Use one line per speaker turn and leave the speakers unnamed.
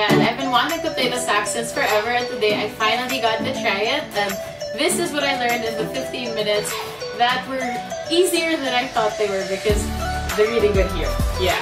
i've been wanting to play the sax since forever and today I finally got to try it and this is what I learned in the 15 minutes that were easier than I thought they were because they're really good here. Yeah.